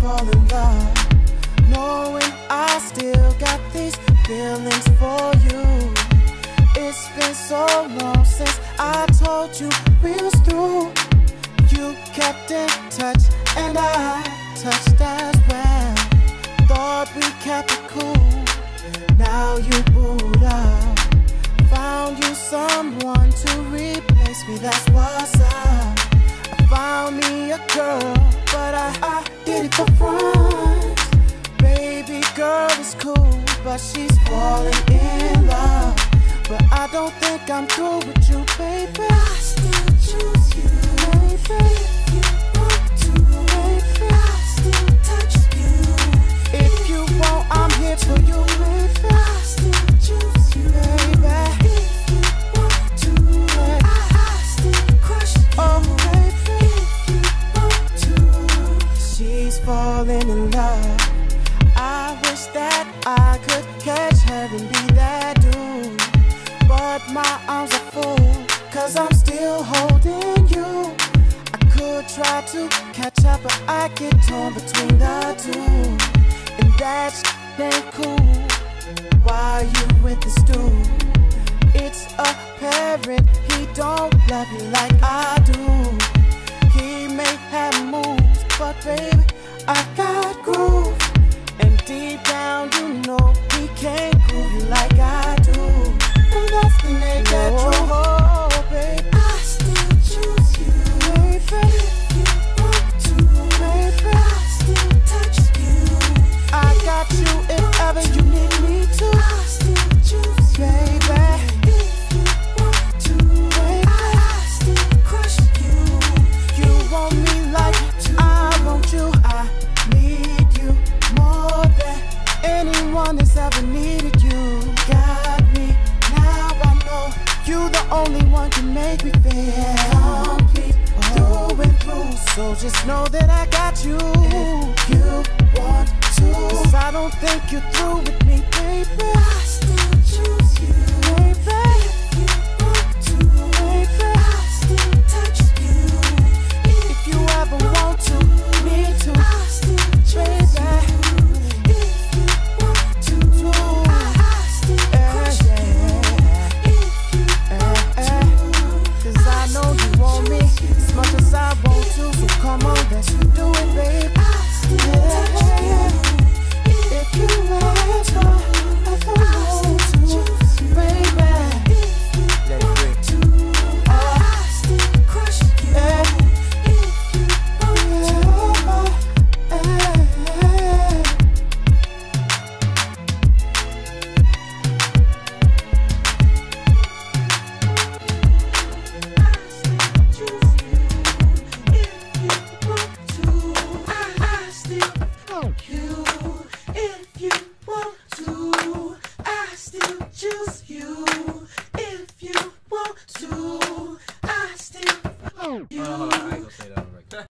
fall in love, knowing I still got these feelings for you. It's been so long since I told you we was through. You kept in touch and I touched for fun. Baby girl is cool, but she's falling in love. But I don't think I'm through with you, baby. I still choose you, baby. Falling in love. I wish that I could catch her and be that dude. But my arms are full, cause I'm still holding you. I could try to catch up, but I get torn between the two. And that ain't cool. Why you with this dude? It's apparent he don't love you like I do. You know he can't groove you like I ever needed you. Got me now. I know you the only one can make me feel complete through and through. So just know that I got you. If you want to, 'Cause I don't think you're through with me, baby. Let's do it,